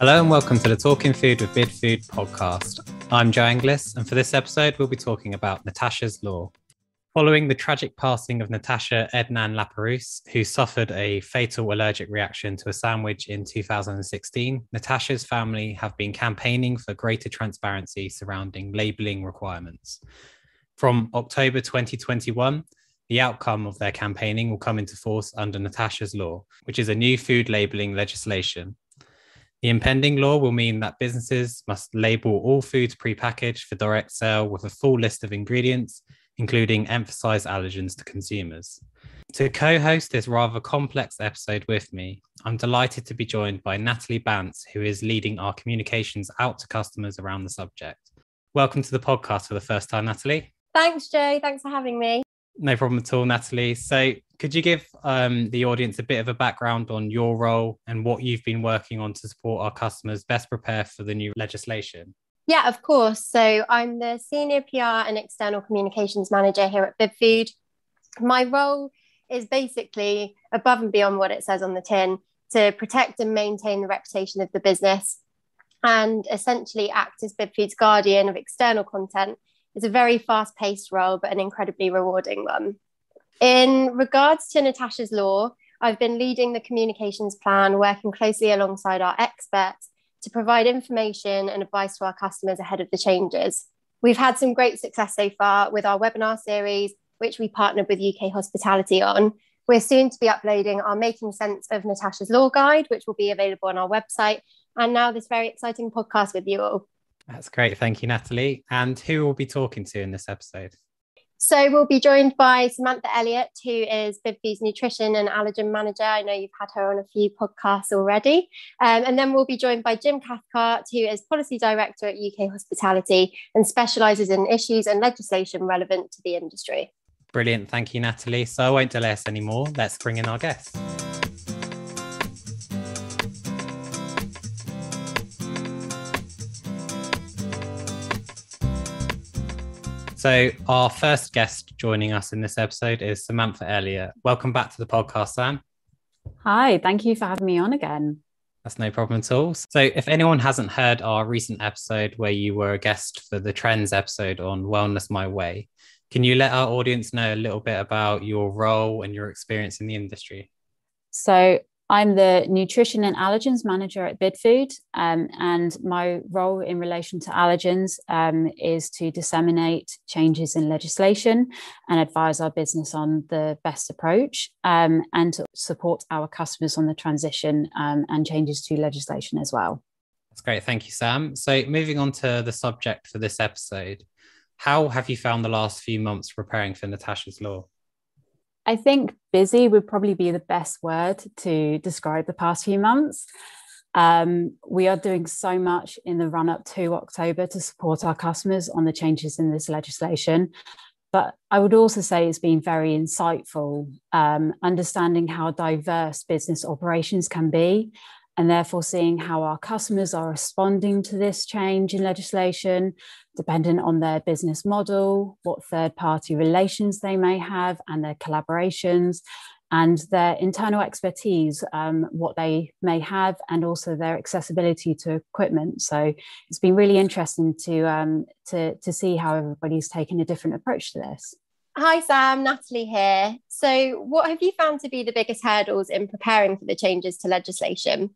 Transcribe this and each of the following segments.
Hello and welcome to the Talking Food with Bidfood podcast. I'm Joe Angliss, and for this episode, we'll be talking about Natasha's Law. Following the tragic passing of Natasha Ednan Laperouse, who suffered a fatal allergic reaction to a sandwich in 2016, Natasha's family have been campaigning for greater transparency surrounding labelling requirements. From October 2021, the outcome of their campaigning will come into force under Natasha's Law, which is a new food labelling legislation the impending law will mean that businesses must label all foods prepackaged for direct sale with a full list of ingredients, including emphasized allergens to consumers. To co host this rather complex episode with me, I'm delighted to be joined by Natalie Bance, who is leading our communications out to customers around the subject. Welcome to the podcast for the first time, Natalie. Thanks, Joe. Thanks for having me. No problem at all, Natalie. So, could you give um, the audience a bit of a background on your role and what you've been working on to support our customers best prepare for the new legislation? Yeah, of course. So, I'm the Senior PR and External Communications Manager here at Bidfood. My role is basically above and beyond what it says on the tin to protect and maintain the reputation of the business and essentially act as Bidfood's guardian of external content it's a very fast paced role, but an incredibly rewarding one. In regards to Natasha's Law, I've been leading the communications plan, working closely alongside our experts to provide information and advice to our customers ahead of the changes. We've had some great success so far with our webinar series, which we partnered with UK Hospitality on. We're soon to be uploading our Making Sense of Natasha's Law Guide, which will be available on our website, and now this very exciting podcast with you all. That's great. Thank you, Natalie. And who will be talking to in this episode? So we'll be joined by Samantha Elliott, who is Bidfood's nutrition and allergen manager. I know you've had her on a few podcasts already. Um, and then we'll be joined by Jim Cathcart, who is policy director at UK Hospitality and specialises in issues and legislation relevant to the industry. Brilliant. Thank you, Natalie. So I won't delay us anymore. Let's bring in our guests. So, our first guest joining us in this episode is Samantha Elliott. Welcome back to the podcast, Sam. Hi, thank you for having me on again. That's no problem at all. So, if anyone hasn't heard our recent episode where you were a guest for the Trends episode on Wellness My Way, can you let our audience know a little bit about your role and your experience in the industry? So, I'm the nutrition and allergens manager at Bidfood, um, and my role in relation to allergens um, is to disseminate changes in legislation and advise our business on the best approach um, and to support our customers on the transition um, and changes to legislation as well. That's great. Thank you, Sam. So, moving on to the subject for this episode, how have you found the last few months preparing for Natasha's Law? I think busy would probably be the best word to describe the past few months. Um, we are doing so much in the run up to October to support our customers on the changes in this legislation. But I would also say it's been very insightful, um, understanding how diverse business operations can be and therefore seeing how our customers are responding to this change in legislation, dependent on their business model, what third party relations they may have, and their collaborations, and their internal expertise, um, what they may have, and also their accessibility to equipment. So it's been really interesting to, um, to, to see how everybody's taken a different approach to this. Hi, Sam, Natalie here. So, what have you found to be the biggest hurdles in preparing for the changes to legislation?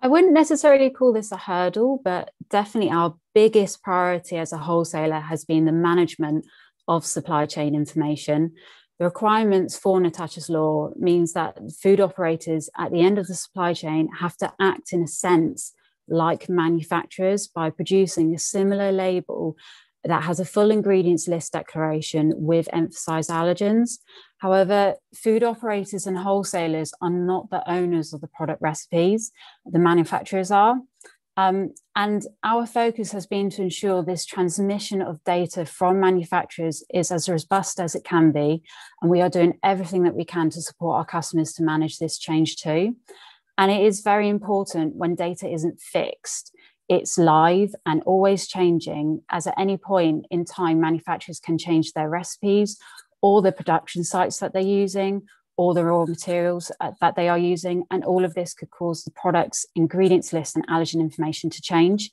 I wouldn't necessarily call this a hurdle, but definitely our biggest priority as a wholesaler has been the management of supply chain information. The requirements for Natasha's law means that food operators at the end of the supply chain have to act in a sense like manufacturers by producing a similar label that has a full ingredients list declaration with emphasized allergens. However, food operators and wholesalers are not the owners of the product recipes, the manufacturers are. Um, and our focus has been to ensure this transmission of data from manufacturers is as robust as it can be. And we are doing everything that we can to support our customers to manage this change too. And it is very important when data isn't fixed it's live and always changing, as at any point in time, manufacturers can change their recipes or the production sites that they're using, all the raw materials uh, that they are using. And all of this could cause the product's ingredients list and allergen information to change.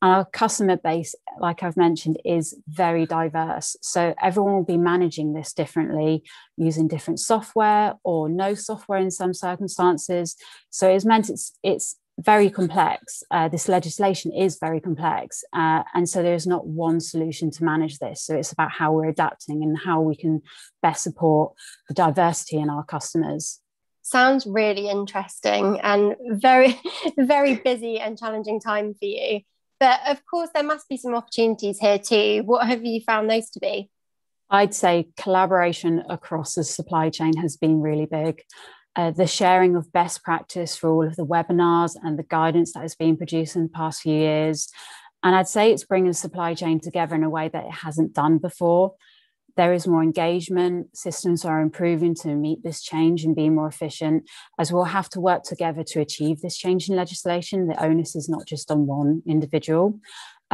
Our customer base, like I've mentioned, is very diverse. So everyone will be managing this differently using different software or no software in some circumstances. So it's meant it's it's very complex. Uh, this legislation is very complex. Uh, and so there's not one solution to manage this. So it's about how we're adapting and how we can best support the diversity in our customers. Sounds really interesting and very, very busy and challenging time for you. But of course, there must be some opportunities here too. What have you found those to be? I'd say collaboration across the supply chain has been really big uh, the sharing of best practice for all of the webinars and the guidance that has been produced in the past few years. And I'd say it's bringing the supply chain together in a way that it hasn't done before. There is more engagement, systems are improving to meet this change and be more efficient, as we'll have to work together to achieve this change in legislation. The onus is not just on one individual.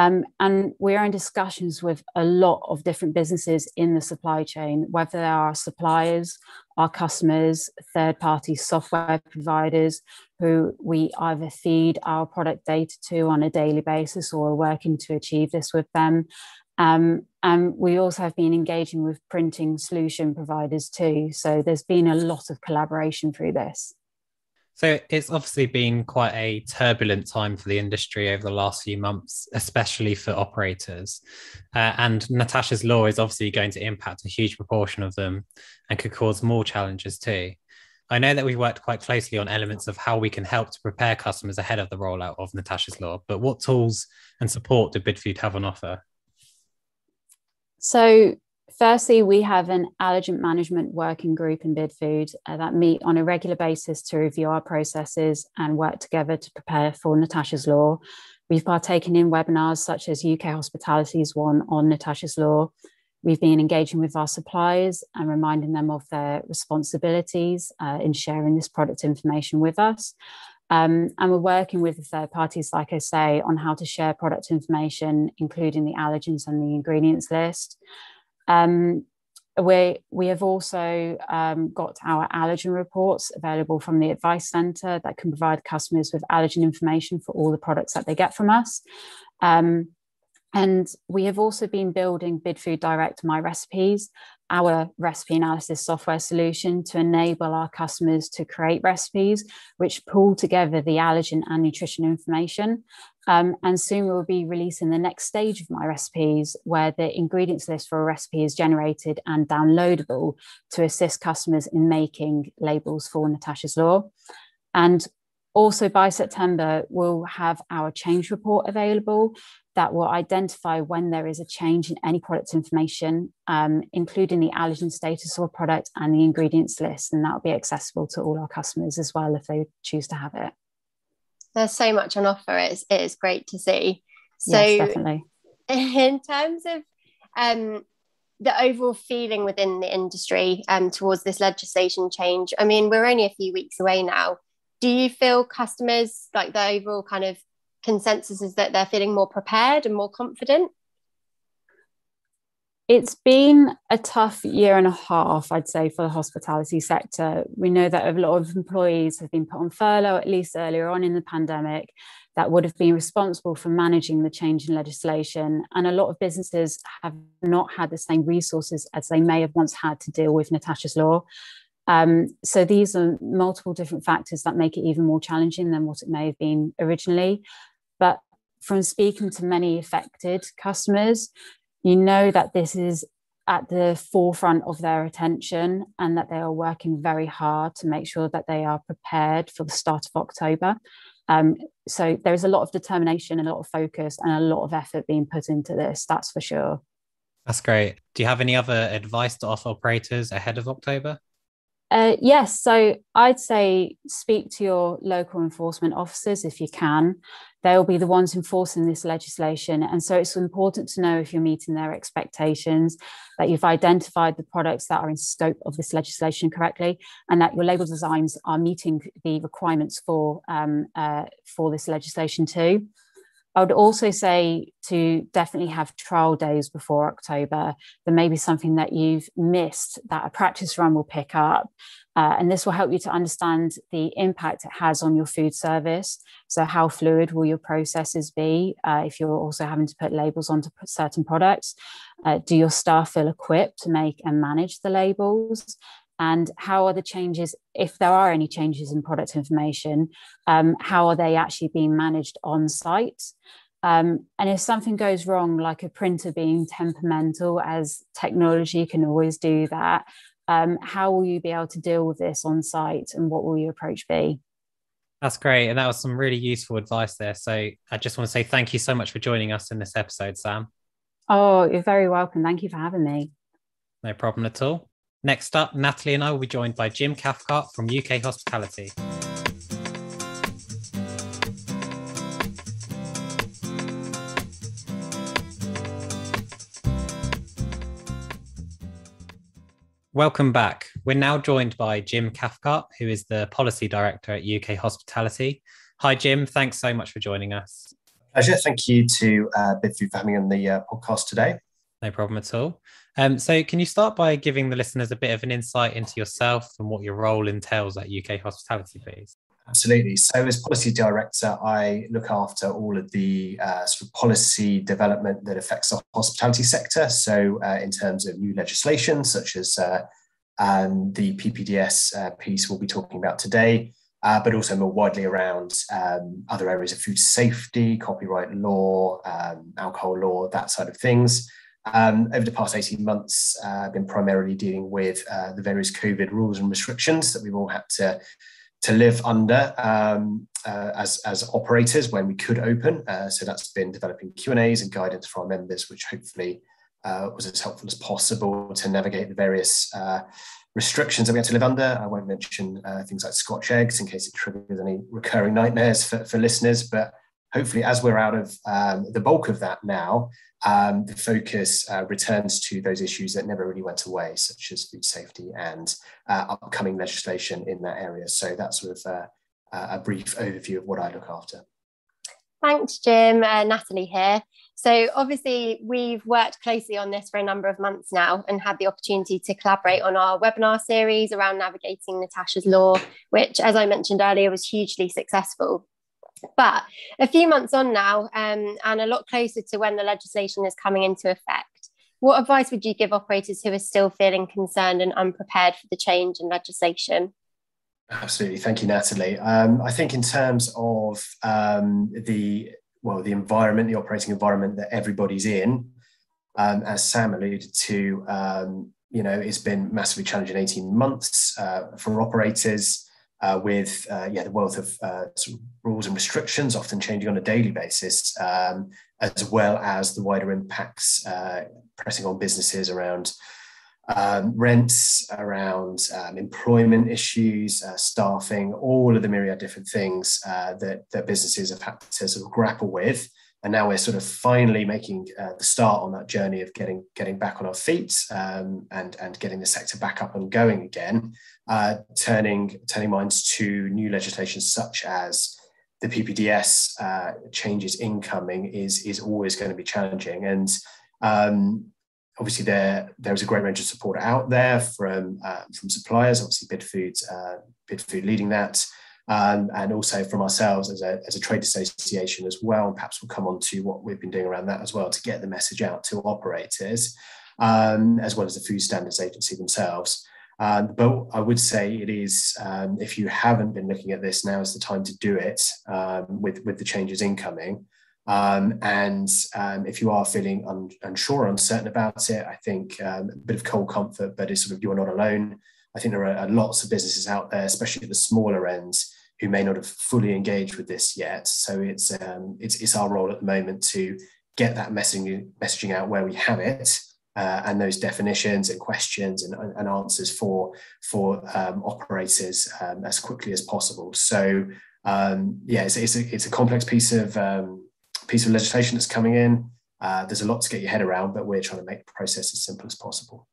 Um, and we are in discussions with a lot of different businesses in the supply chain, whether they are suppliers, our customers, third party software providers who we either feed our product data to on a daily basis or are working to achieve this with them. Um, and we also have been engaging with printing solution providers too. So there's been a lot of collaboration through this. So it's obviously been quite a turbulent time for the industry over the last few months, especially for operators. Uh, and Natasha's law is obviously going to impact a huge proportion of them and could cause more challenges too. I know that we've worked quite closely on elements of how we can help to prepare customers ahead of the rollout of Natasha's law, but what tools and support do BidFood have on offer? So Firstly, we have an allergen management working group in BidFood uh, that meet on a regular basis to review our processes and work together to prepare for Natasha's Law. We've partaken in webinars such as UK Hospitality's one on Natasha's Law. We've been engaging with our suppliers and reminding them of their responsibilities uh, in sharing this product information with us. Um, and we're working with the third parties, like I say, on how to share product information, including the allergens and the ingredients list. Um, we, we have also um, got our allergen reports available from the Advice Centre that can provide customers with allergen information for all the products that they get from us. Um, and we have also been building BidFood Direct My Recipes, our recipe analysis software solution to enable our customers to create recipes which pull together the allergen and nutrition information. Um, and soon we'll be releasing the next stage of my recipes where the ingredients list for a recipe is generated and downloadable to assist customers in making labels for Natasha's Law. And also by September, we'll have our change report available that will identify when there is a change in any product information, um, including the allergen status of a product and the ingredients list. And that will be accessible to all our customers as well if they choose to have it. There's so much on offer. It's, it is great to see. So, yes, definitely. In terms of um, the overall feeling within the industry um, towards this legislation change, I mean, we're only a few weeks away now. Do you feel customers, like the overall kind of consensus is that they're feeling more prepared and more confident? It's been a tough year and a half, I'd say, for the hospitality sector. We know that a lot of employees have been put on furlough, at least earlier on in the pandemic, that would have been responsible for managing the change in legislation. And a lot of businesses have not had the same resources as they may have once had to deal with Natasha's law. Um, so these are multiple different factors that make it even more challenging than what it may have been originally. But from speaking to many affected customers, you know that this is at the forefront of their attention and that they are working very hard to make sure that they are prepared for the start of October. Um, so there is a lot of determination, a lot of focus, and a lot of effort being put into this, that's for sure. That's great. Do you have any other advice to offer operators ahead of October? Uh, yes, so I'd say speak to your local enforcement officers if you can. They'll be the ones enforcing this legislation. And so it's important to know if you're meeting their expectations, that you've identified the products that are in scope of this legislation correctly, and that your label designs are meeting the requirements for, um, uh, for this legislation too. I would also say to definitely have trial days before October. There may be something that you've missed that a practice run will pick up. Uh, and this will help you to understand the impact it has on your food service. So, how fluid will your processes be uh, if you're also having to put labels onto certain products? Uh, do your staff feel equipped to make and manage the labels? And how are the changes, if there are any changes in product information, um, how are they actually being managed on site? Um, and if something goes wrong, like a printer being temperamental, as technology can always do that, um, how will you be able to deal with this on site and what will your approach be? That's great. And that was some really useful advice there. So I just want to say thank you so much for joining us in this episode, Sam. Oh, you're very welcome. Thank you for having me. No problem at all. Next up, Natalie and I will be joined by Jim Cathcart from UK Hospitality. Welcome back. We're now joined by Jim Cathcart, who is the Policy Director at UK Hospitality. Hi, Jim. Thanks so much for joining us. Pleasure. Thank you to uh, Bidfood for having me on the uh, podcast today. No problem at all. Um, so, can you start by giving the listeners a bit of an insight into yourself and what your role entails at UK Hospitality, please? Absolutely. So, as policy director, I look after all of the uh, sort of policy development that affects the hospitality sector. So, uh, in terms of new legislation, such as uh, um, the PPDS uh, piece we'll be talking about today, uh, but also more widely around um, other areas of food safety, copyright law, um, alcohol law, that side of things. Um, over the past 18 months, uh, I've been primarily dealing with the various COVID rules and restrictions that we've all had to to live under um, uh, as, as operators when we could open. Uh, so that's been developing Q&As and guidance for our members, which hopefully uh, was as helpful as possible to navigate the various uh, restrictions that we had to live under. I won't mention uh, things like Scotch eggs in case it triggers any recurring nightmares for, for listeners, but hopefully as we're out of um, the bulk of that now, um, the focus uh, returns to those issues that never really went away, such as food safety and uh, upcoming legislation in that area. So that's sort of uh, a brief overview of what I look after. Thanks, Jim. Uh, Natalie here. So, obviously, we've worked closely on this for a number of months now and had the opportunity to collaborate on our webinar series around navigating Natasha's law, which, as I mentioned earlier, was hugely successful. But a few months on now, um, and a lot closer to when the legislation is coming into effect, what advice would you give operators who are still feeling concerned and unprepared for the change in legislation? Absolutely, thank you, Natalie. Um, I think in terms of um, the well, the environment, the operating environment that everybody's in, um, as Sam alluded to, um, you know, it's been massively challenging 18 months uh, for operators uh, with uh, yeah the wealth of uh, rules and restrictions, often changing on a daily basis, um, as well as the wider impacts uh, pressing on businesses around um, rents, around um, employment issues, uh, staffing, all of the myriad different things uh, that that businesses have had to sort of grapple with. And now we're sort of finally making the start on that journey of getting getting back on our feet um, and and getting the sector back up and going again, uh, turning turning minds to new legislation such as the PPDS uh, changes incoming is is always going to be challenging and. Um, obviously, there there is a great range of support out there from uh, from suppliers. Obviously, Bidfood uh, Bidfood leading that, um, and also from ourselves as a, as a trade association as well. And perhaps we'll come on to what we've been doing around that as well to get the message out to operators, um, as well as the Food Standards Agency themselves. Um, but I would say it is, um, if you haven't been looking at this, now is the time to do it um, with, with the changes incoming. Um, and um, if you are feeling un- unsure, uncertain about it, I think um, a bit of cold comfort, but it's sort of you're not alone. I think there are lots of businesses out there, especially at the smaller ends, who may not have fully engaged with this yet. So it's it's, it's our role at the moment to get that messaging messaging out where we have it. Uh, and those definitions and questions and, and answers for for um, operators um, as quickly as possible. So um, yeah, it's, it's, a, it's a complex piece of um, piece of legislation that's coming in. Uh, there's a lot to get your head around, but we're trying to make the process as simple as possible.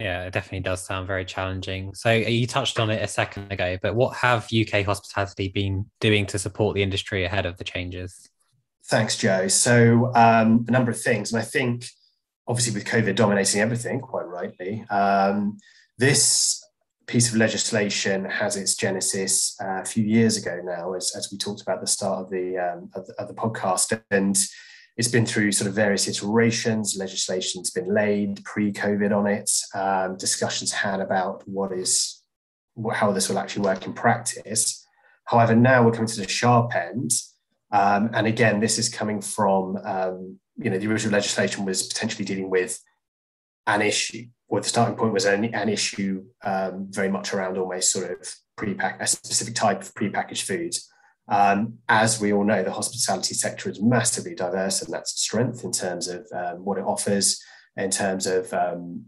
Yeah, it definitely does sound very challenging. So uh, you touched on it a second ago, but what have UK hospitality been doing to support the industry ahead of the changes? Thanks, Joe. So um, a number of things, and I think obviously with COVID dominating everything, quite rightly, um, this piece of legislation has its genesis uh, a few years ago now, as, as we talked about the start of the, um, of the, of the podcast. And it's been through sort of various iterations. Legislation's been laid pre-COVID on it. Um, discussions had about what is how this will actually work in practice. However, now we're coming to the sharp end, um, and again, this is coming from um, you know the original legislation was potentially dealing with an issue, or the starting point was an, an issue um, very much around almost sort of pre-pack a specific type of pre-packaged foods. Um, as we all know, the hospitality sector is massively diverse, and that's a strength in terms of um, what it offers, in terms of um,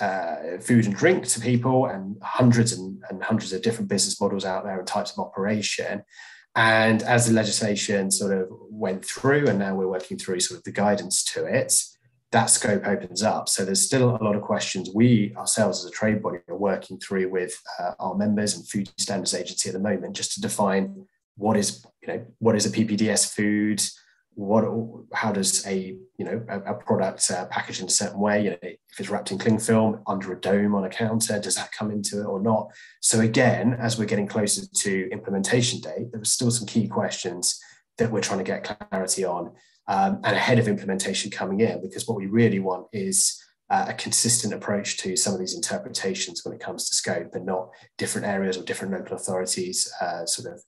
uh, food and drink to people, and hundreds and, and hundreds of different business models out there and types of operation. And as the legislation sort of went through, and now we're working through sort of the guidance to it, that scope opens up. So there's still a lot of questions we ourselves as a trade body are working through with uh, our members and Food Standards Agency at the moment, just to define what is you know what is a PPDS food, what how does a you know a, a product uh, packaged in a certain way you know if it's wrapped in cling film under a dome on a counter does that come into it or not? So again as we're getting closer to implementation date there are still some key questions that we're trying to get clarity on um, and ahead of implementation coming in because what we really want is uh, a consistent approach to some of these interpretations when it comes to scope and not different areas or different local authorities uh, sort of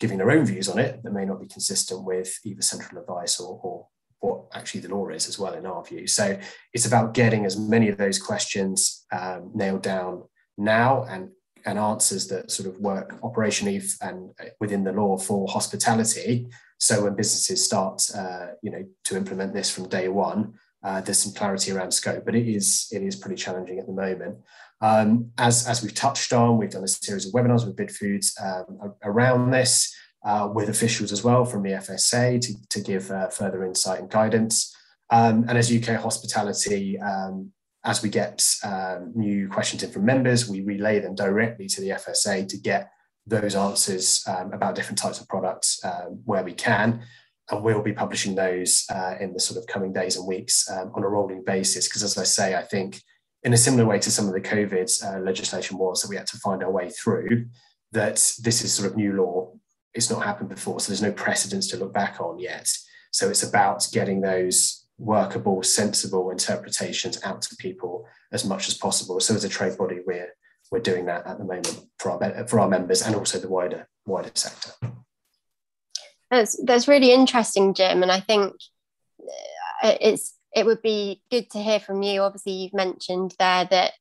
giving their own views on it that may not be consistent with either central advice or, or what actually the law is as well in our view. So it's about getting as many of those questions um, nailed down now and and answers that sort of work operationally and within the law for hospitality. So when businesses start, uh, you know, to implement this from day one, uh, there's some clarity around scope, but it is it is pretty challenging at the moment. Um, as, as we've touched on, we've done a series of webinars with BidFoods um, around this, uh, with officials as well from the FSA to, to give uh, further insight and guidance. Um, and as UK Hospitality, um, as we get um, new questions in from members, we relay them directly to the FSA to get those answers um, about different types of products where we can and we'll be publishing those uh, in the sort of coming days and weeks um, on a rolling basis. Because as I say, I think in a similar way to some of the COVID uh, legislation was that we had to find our way through, that this is sort of new law. It's not happened before, so there's no precedence to look back on yet. So it's about getting those workable, sensible interpretations out to people as much as possible. So as a trade body, we're we're doing that at the moment for our for our members and also the wider wider sector. That's that's really interesting, Jim, and I think uh, it's it would be good to hear from you. Obviously, you've mentioned there that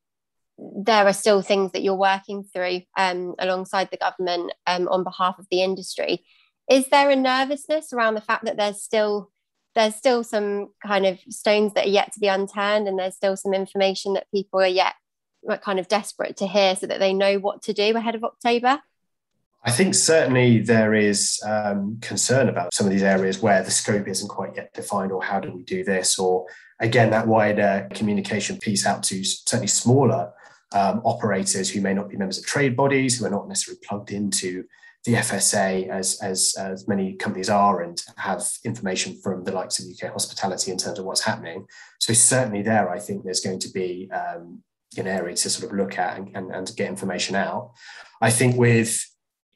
there are still things that you're working through um, alongside the government um, on behalf of the industry. Is there a nervousness around the fact that there's still there's still some kind of stones that are yet to be unturned, and there's still some information that people are yet kind of desperate to hear so that they know what to do ahead of October? I think certainly there is um, concern about some of these areas where the scope isn't quite yet defined, or how do we do this, or again that wider communication piece out to certainly smaller um, operators who may not be members of trade bodies, who are not necessarily plugged into the FSA as, as, as many companies are and have information from the likes of UK hospitality in terms of what's happening. So certainly there, I think there's going to be um, an area to sort of look at and, and, and get information out. I think with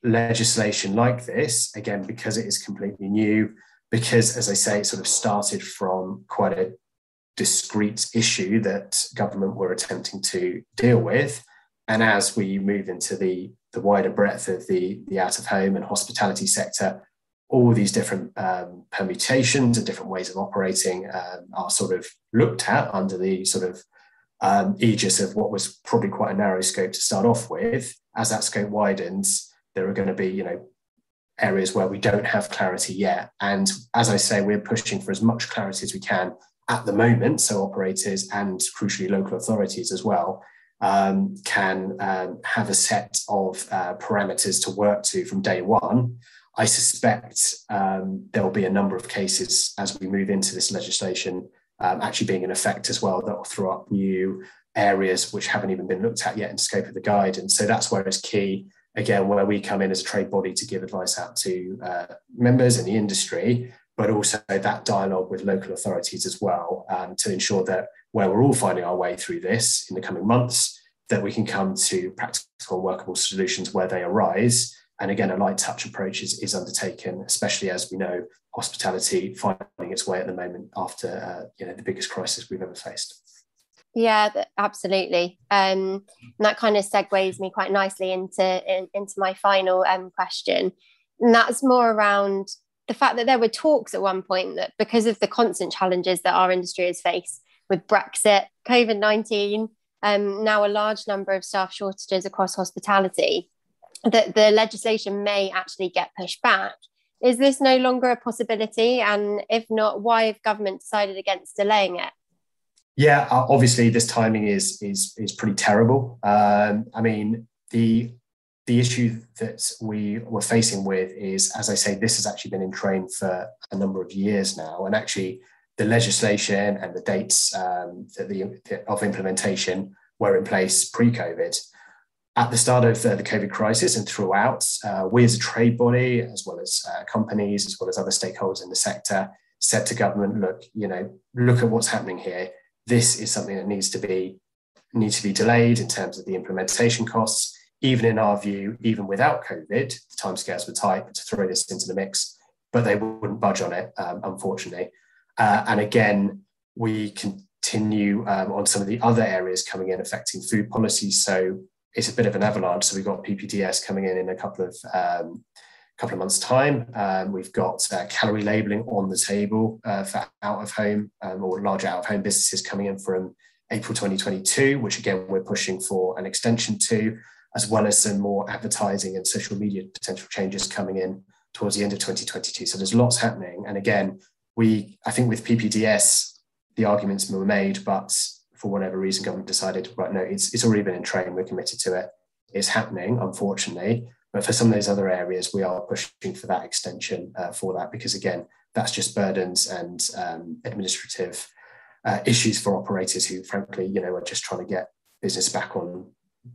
legislation like this, again, because it is completely new, because, as I say, it sort of started from quite a discrete issue that government were attempting to deal with. And as we move into the, the wider breadth of the, the out of home and hospitality sector, all these different um, permutations and different ways of operating um, are sort of looked at under the sort of um, aegis of what was probably quite a narrow scope to start off with. As that scope widens, there are going to be, you know, areas where we don't have clarity yet. And as I say, we're pushing for as much clarity as we can at the moment. So operators and crucially local authorities as well um, can um, have a set of uh, parameters to work to from day one. I suspect um, there will be a number of cases as we move into this legislation um, actually being in effect as well that will throw up new areas which haven't even been looked at yet in scope of the guidance. So that's where it's key again, where we come in as a trade body to give advice out to uh, members in the industry, but also that dialogue with local authorities as well um, to ensure that where we're all finding our way through this in the coming months, that we can come to practical workable solutions where they arise. And again, a light touch approach is, is undertaken, especially as we know hospitality finding its way at the moment after uh, you know the biggest crisis we've ever faced. Yeah, absolutely. Um, and that kind of segues me quite nicely into in, into my final um, question, and that's more around the fact that there were talks at one point that because of the constant challenges that our industry has faced with Brexit, COVID nineteen, um, now a large number of staff shortages across hospitality, that the legislation may actually get pushed back. Is this no longer a possibility? And if not, why have government decided against delaying it? Yeah, obviously this timing is is is pretty terrible. Um, I mean, the the issue that we were facing with is, as I say, this has actually been in train for a number of years now, and actually the legislation and the dates um, the, of implementation were in place pre-COVID. At the start of the, the COVID crisis and throughout, uh, we as a trade body, as well as uh, companies, as well as other stakeholders in the sector, said to government, "Look, you know, look at what's happening here this is something that needs to be needs to be delayed in terms of the implementation costs. Even in our view, even without COVID, the timescales were tight to throw this into the mix, but they wouldn't budge on it, um, unfortunately. Uh, and again, we continue um, on some of the other areas coming in affecting food policy. So it's a bit of an avalanche. So we've got PPDS coming in in a couple of um, couple of months' time. Um, we've got uh, calorie labeling on the table uh, for out of home um, or large out of home businesses coming in from April 2022, which again we're pushing for an extension to, as well as some more advertising and social media potential changes coming in towards the end of 2022. So there's lots happening. And again, we I think with PPDS, the arguments were made, but for whatever reason, government decided, right, no, it's, it's already been in train, we're committed to it. It's happening, unfortunately. But for some of those other areas, we are pushing for that extension uh, for that because, again, that's just burdens and um, administrative uh, issues for operators who, frankly, you know, are just trying to get business back on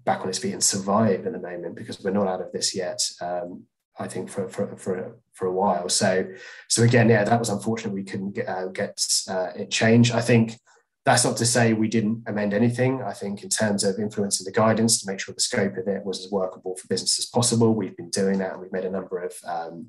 back on its feet and survive in the moment because we're not out of this yet. Um, I think for for for for a while. So so again, yeah, that was unfortunate. We couldn't get uh, get uh, it changed. I think that's not to say we didn't amend anything. I think in terms of influencing the guidance to make sure the scope of it was as workable for business as possible, we've been doing that, and we've made a number of um,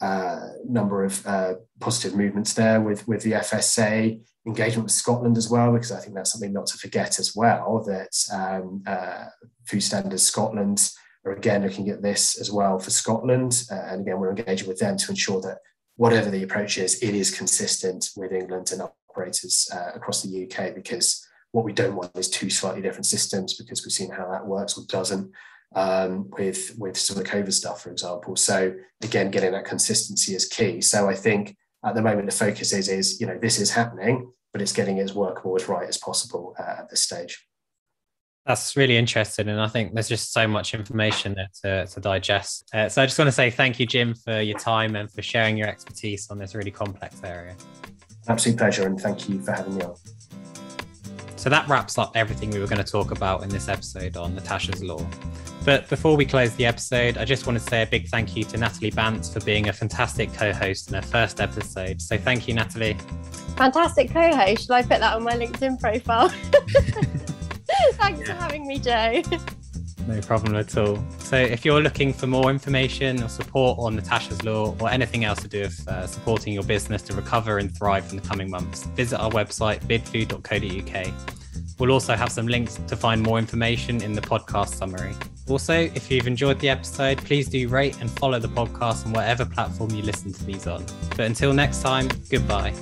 uh, number of uh, positive movements there with with the FSA engagement with Scotland as well, because I think that's something not to forget as well. That um, uh, Food Standards Scotland are again looking at this as well for Scotland, uh, and again we're engaging with them to ensure that whatever the approach is, it is consistent with England and operators uh, across the UK because what we don't want is two slightly different systems because we've seen how that works or doesn't um, with with some of the COVID stuff, for example. So again, getting that consistency is key. So I think at the moment the focus is is you know this is happening, but it's getting as workable as right as possible uh, at this stage. That's really interesting, and I think there's just so much information there to, to digest. Uh, so I just want to say thank you, Jim, for your time and for sharing your expertise on this really complex area. Absolute pleasure, and thank you for having me on. So that wraps up everything we were going to talk about in this episode on Natasha's Law. But before we close the episode, I just want to say a big thank you to Natalie Bance for being a fantastic co host in her first episode. So thank you, Natalie. Fantastic co host. Should I put that on my LinkedIn profile? Thanks yeah. for having me, Joe. No problem at all. So, if you're looking for more information or support on Natasha's Law or anything else to do with uh, supporting your business to recover and thrive in the coming months, visit our website, bidfood.co.uk. We'll also have some links to find more information in the podcast summary. Also, if you've enjoyed the episode, please do rate and follow the podcast on whatever platform you listen to these on. But until next time, goodbye.